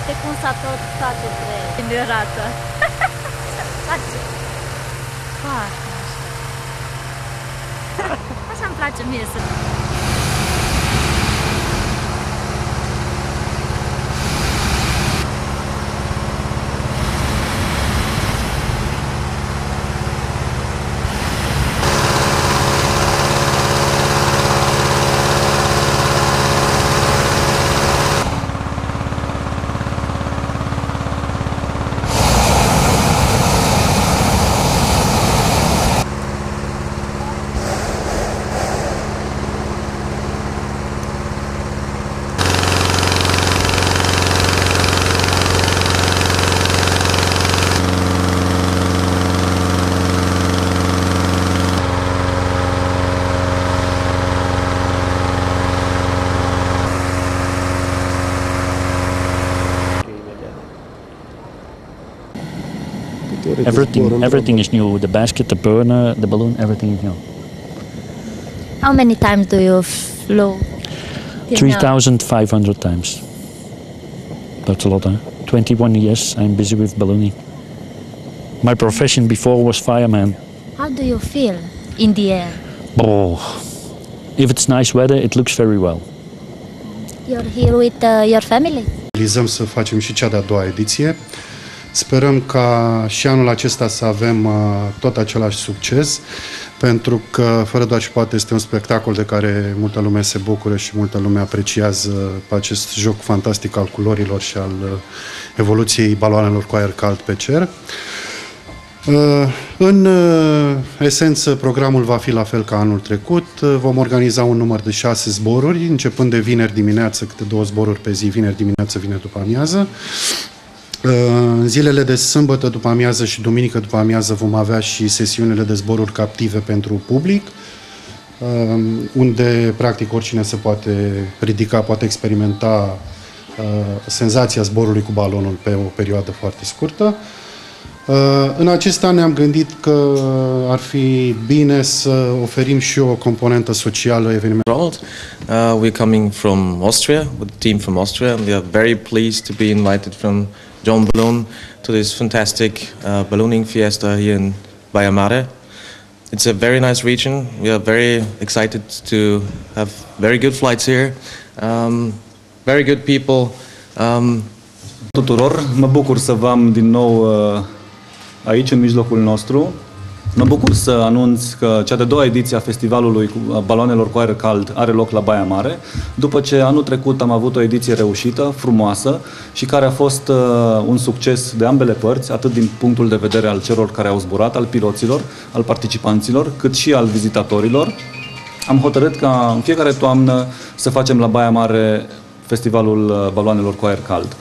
uite cum s-a tot toate premierată. Face. Foarte mișto. Așa îmi place mie să... Everything, everything is new. The basket, the burner, the balloon, everything is new. How many times do you flew? 3,500 times. That's a lot, huh? 21 years I'm busy with ballooning. My profession before was fireman. How do you feel in the air? Oh, if it's nice weather, it looks very well. You're here with uh, your family? Realizăm să facem și cea de-a doua ediție. Sperăm ca și anul acesta să avem uh, tot același succes, pentru că, fără doar și poate, este un spectacol de care multă lume se bucură și multă lume apreciază acest joc fantastic al culorilor și al uh, evoluției baloanelor cu aer cald pe cer. Uh, În uh, esență, programul va fi la fel ca anul trecut. Uh, Vom organiza un număr de șase zboruri, începând de vineri dimineață, câte două zboruri pe zi, vineri dimineață, vineri după amiază. Uh, În zilele de sâmbătă după amiază și duminică după amiază vom avea și sesiunile de zboruri captive pentru public, uh, unde practic oricine se poate ridica, poate experimenta uh, senzația zborului cu balonul pe o perioadă foarte scurtă. Uh, În acest an ne-am gândit că ar fi bine să oferim și o componentă socială evenimentelor. Ronald. Uh, we're coming from Austria with a team from Austria, and we are very pleased to be invited from John Balloon to this fantastic uh, ballooning fiesta here in Bayamare. It's a very nice region. We are very excited to have very good flights here, um, very good people. Um, tuturor. Mă bucur să vă am din nou uh, aici, în mijlocul nostru. Mă bucur să anunț că cea de doua ediție a festivalului cu a baloanelor cu aer cald are loc la Baia Mare, după ce anul trecut am avut o ediție reușită, frumoasă și care a fost uh, un succes de ambele părți, atât din punctul de vedere al celor care au zburat, al piloților, al participanților, cât și al vizitatorilor. Am hotărât ca în fiecare toamnă să facem la Baia Mare festivalul uh, baloanelor cu aer cald.